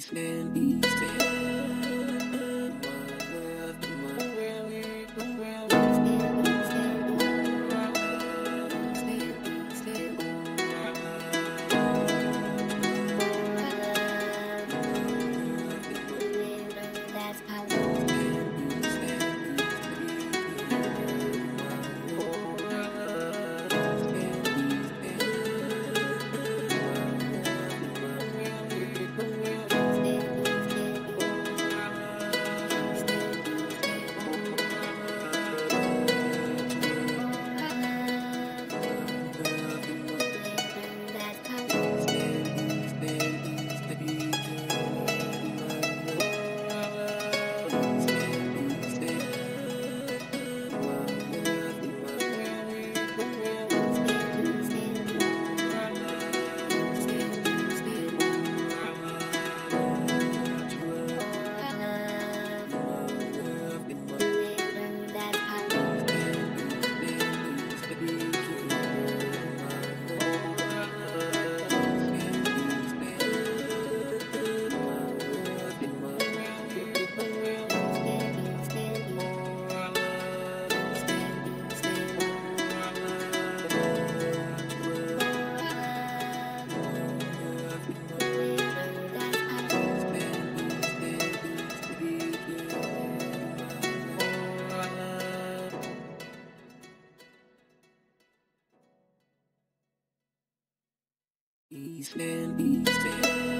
Eastman, Eastman. Eastland, Eastland.